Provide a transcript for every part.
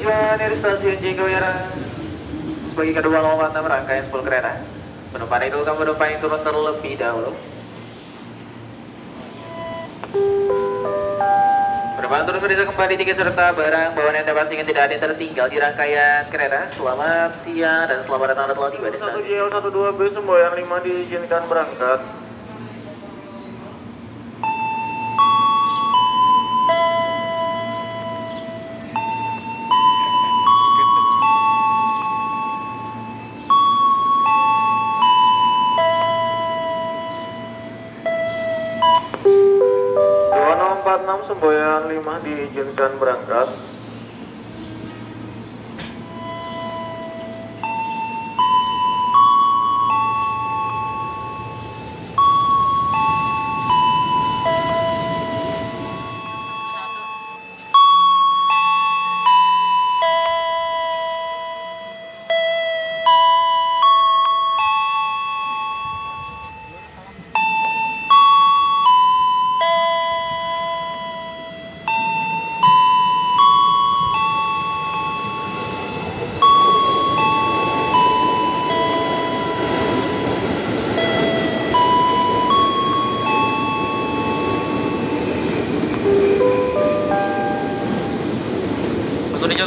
tujuan dari stasiun Jinggoyara sebagai kedua lompatan rangkaian 10 kereta. Penumpang itu kamu penumpang yang turun terlebih dahulu. Penumpang turun bisa kembali tiket serta barang bawaan Anda pastikan tidak ada yang tertinggal di rangkaian kereta. Selamat siang dan selamat datang telah tiba di stasiun. JL 12 B semboyan 5 diizinkan berangkat. Dua empat enam semboyan 5 diizinkan berangkat.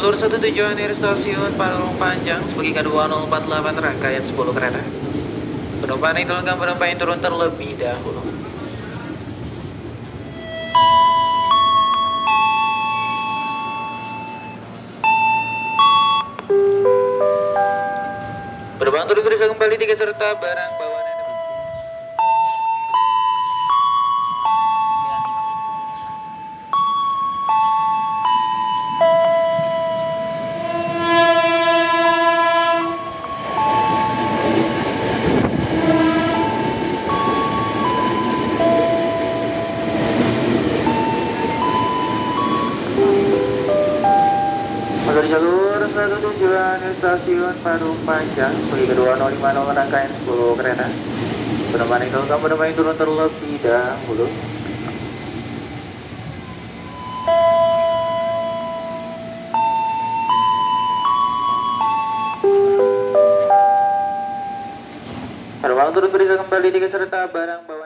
Jalur satu tujuan dari stasiun Parung Panjang sebagai kedua 048 rangkaian 10 kereta. Penumpang itu akan penumpang yang turun terlebih dahulu. Penumpang turun kembali tiket serta barang bawaan Di jalur satu tujuan stasiun Parung Panjang sebagai kedua 050 rangkaian 10 kereta. Penumpang itu kamu yang turun terlebih dahulu. Penumpang turun bisa kembali tiket serta barang bawaan.